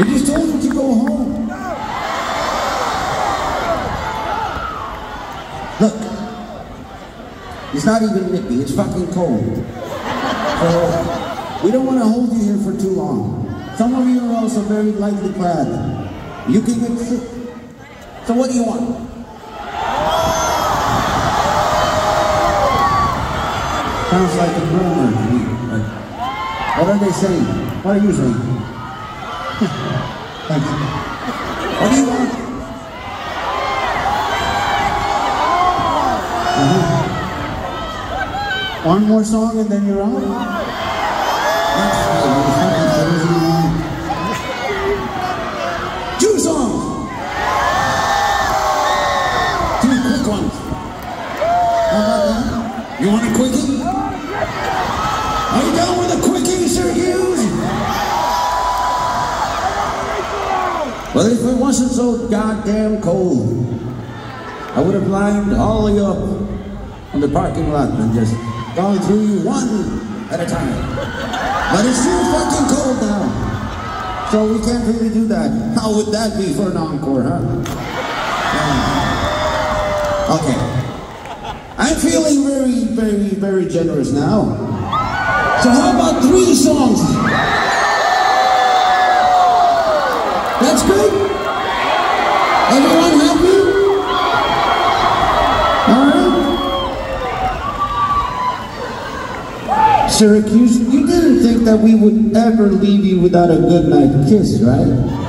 We just told him to go home. Look, it's not even nippy, it's fucking cold. So, we don't want to hold you here for too long. Some of you are also very lightly clad. You can get sick. So what do you want? Sounds like a murmur to me. What are they saying? What are you saying? What do you want? One more song and then you're out? Two songs! Two quick ones. You want a quickie? Well, if it wasn't so goddamn cold, I would have lined all of you up on the parking lot and just gone through you one at a time. But it's too fucking cold now. So we can't really do that. How would that be for an encore, huh? Okay. I'm feeling very, very, very generous now. So how about three songs? That's good? Everyone happy? All right. Syracuse, you didn't think that we would ever leave you without a good night kiss, right?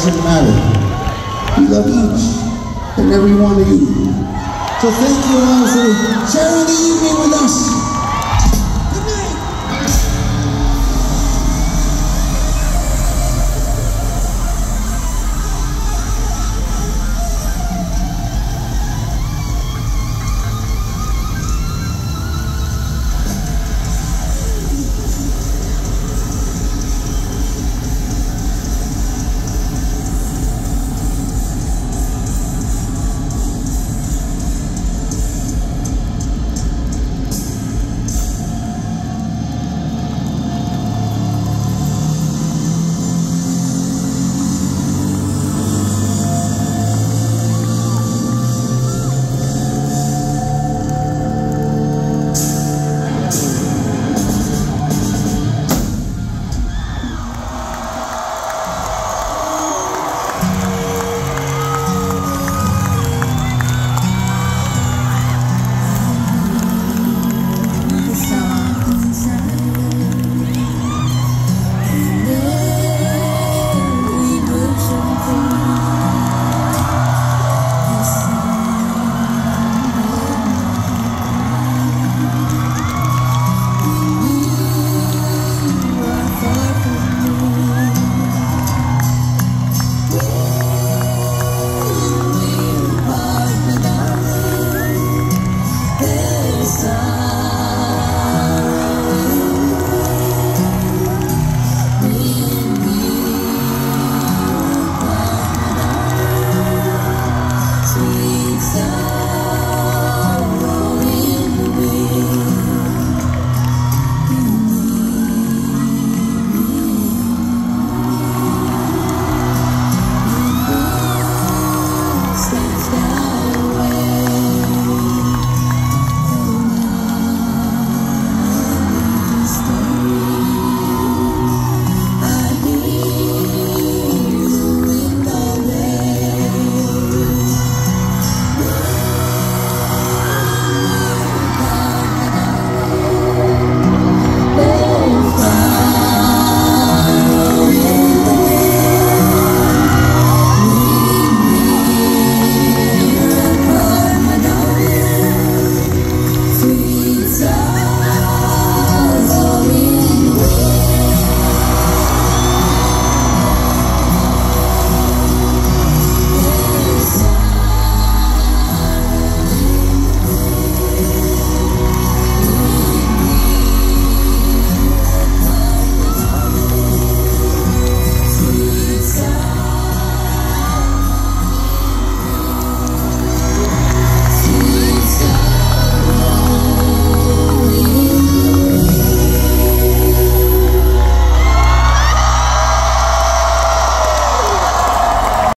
Doesn't matter. We love each and every one of you. So thank you all for sharing the evening.